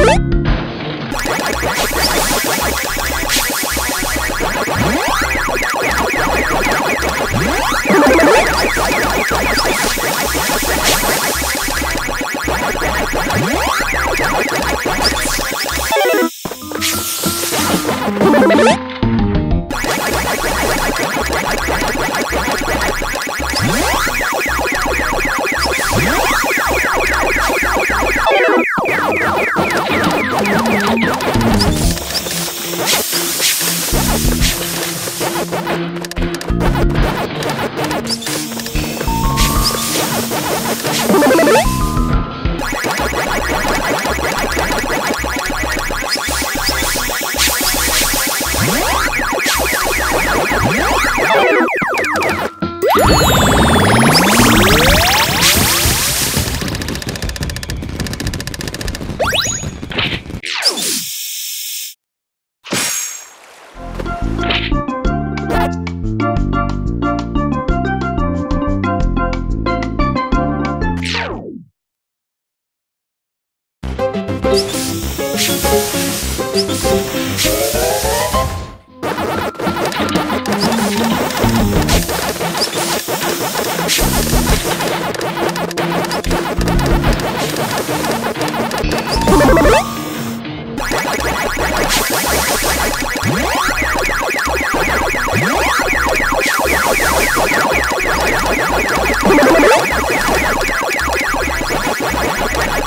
What? What? you